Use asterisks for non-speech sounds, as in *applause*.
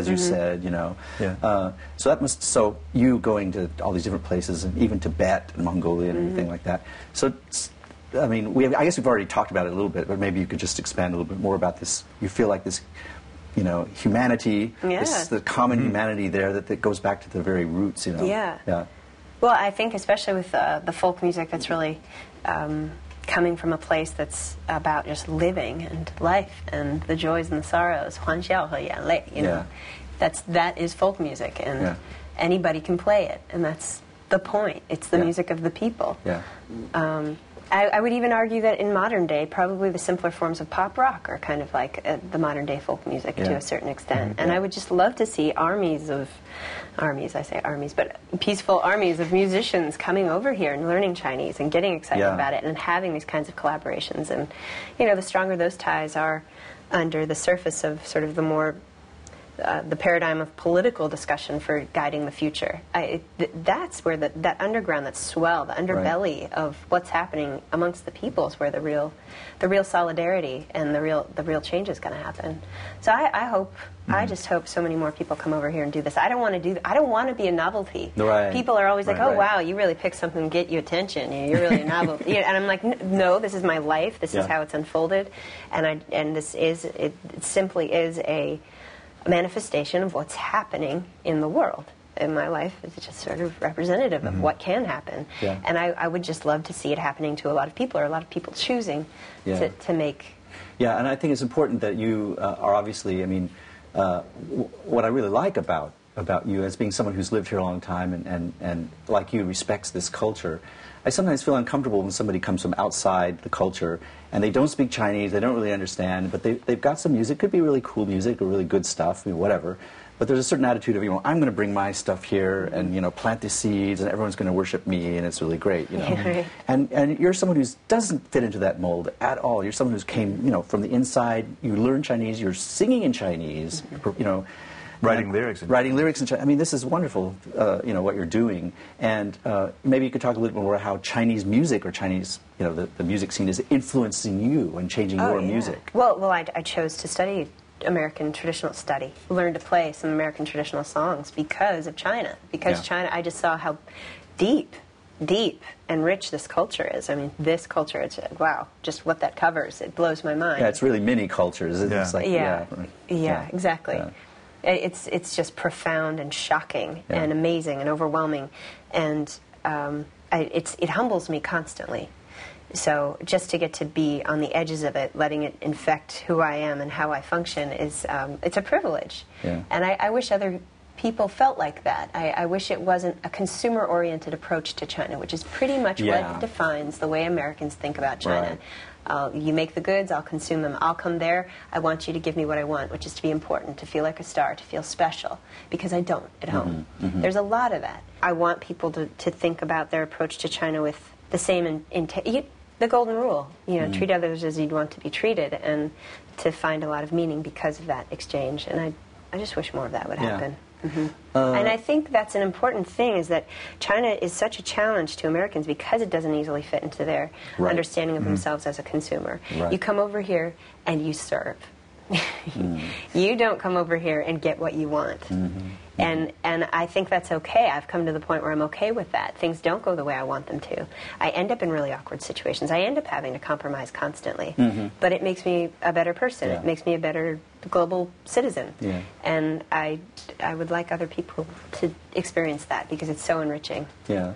as you said, you know. Yeah. Uh, so that must so you going to all these different places and even Tibet and Mongolia and everything like that. So. I mean, we, I guess we've already talked about it a little bit, but maybe you could just expand a little bit more about this. You feel like this, you know, humanity, Yeah. this, the common humanity there that, that goes back to the very roots, you know. Yeah. Yeah. Well, I think especially with uh, the folk music that's really um, coming from a place that's about just living and life and the joys and the sorrows. 欢笑和眼泪, you know, Yeah. that's that is folk music, and Yeah. anybody can play it, and that's the point. It's the Yeah. music of the people. Yeah. Um, I, I would even argue that in modern day, probably the simpler forms of pop rock are kind of like uh, the modern day folk music to a certain extent. Mhm. And I would just love to see armies of, armies, I say armies, but peaceful armies of musicians coming over here and learning Chinese and getting excited Yeah. about it and having these kinds of collaborations. And, you know, the stronger those ties are under the surface of sort of the more uh, the paradigm of political discussion for guiding the future. I, th- that's where the, that underground, that swell, the underbelly of what's happening amongst the people is where the real, the real solidarity and the real, the real change is going to happen. So I, I hope, I just hope so many more people come over here and do this. I don't want to do. I don't want to be a novelty. Right. People are always like, "Oh right. wow, you really picked something to get you attention. You know, You're really a novelty." *laughs* And I'm like, "N- "No, this is my life. This Yeah. is how it's unfolded, and I and this is it, it simply is a manifestation of what's happening in the world. In my life is just sort of representative of what can happen. Mm-hmm. Yeah. And I, I would just love to see it happening to a lot of people, or a lot of people choosing Yeah. to, to make. Yeah, and I think it's important that you uh, are obviously. I mean, uh, w- what I really like about about you as being someone who's lived here a long time and, and, and like you respects this culture. I sometimes feel uncomfortable when somebody comes from outside the culture and they don't speak Chinese, they don't really understand, but they, they've got some music, could be really cool music or really good stuff, I mean, whatever. But there's a certain attitude of, you know, I'm going to bring my stuff here and, you know, plant the seeds and everyone's going to worship me and it's really great, you know. *laughs* Yeah. And, and you're someone who doesn't fit into that mold at all. You're someone who's came, you know, from the inside. You learn Chinese. You're singing in Chinese. Mm-hmm. You know, Writing and- lyrics in Writing lyrics in Chinese. I mean, this is wonderful. Uh, you know what you're doing, and uh, maybe you could talk a little bit more about how Chinese music or Chinese, you know, the, the music scene is influencing you and changing Oh, your yeah. music. Well, well, I, I chose to study American traditional study, learn to play some American traditional songs because of China. Because Yeah. China, I just saw how deep, deep and rich this culture is. I mean, this culture, it's wow, just what that covers, it blows my mind. Yeah, it's really many cultures. It's Yeah. like yeah, right. yeah, exactly. It's it's just profound and shocking Yeah. and amazing and overwhelming, and um, I, it's it humbles me constantly. So just to get to be on the edges of it, letting it infect who I am and how I function is um, it's a privilege. Yeah. And I, I wish other people felt like that. I, I wish it wasn't a consumer-oriented approach to China, which is pretty much Yeah. what defines the way Americans think about China. Right. Uh, you make the goods, I'll consume them. I'll come there. I want you to give me what I want, which is to be important, to feel like a star, to feel special, because I don't at home. Mm-hmm, There's a lot of that. I want people to, to think about their approach to China with the same in, in the golden rule. You know, Mm-hmm. treat others as you'd want to be treated, and to find a lot of meaning because of that exchange. And I, I just wish more of that would Yeah. Happen. hmm Uh, and I think that's an important thing is that China is such a challenge to Americans because it doesn't easily fit into their Right. understanding of themselves as a consumer. Right. You come over here and you serve. Mm. *laughs* you don't come over here and get what you want. Mm-hmm. And and I think that's okay. I've come to the point where I'm okay with that. Things don't go the way I want them to. I end up in really awkward situations. I end up having to compromise constantly. But it makes me a better person. Mm-hmm. Yeah. It makes me a better global citizen. Yeah. And I I would like other people to experience that because it's so enriching. Yeah.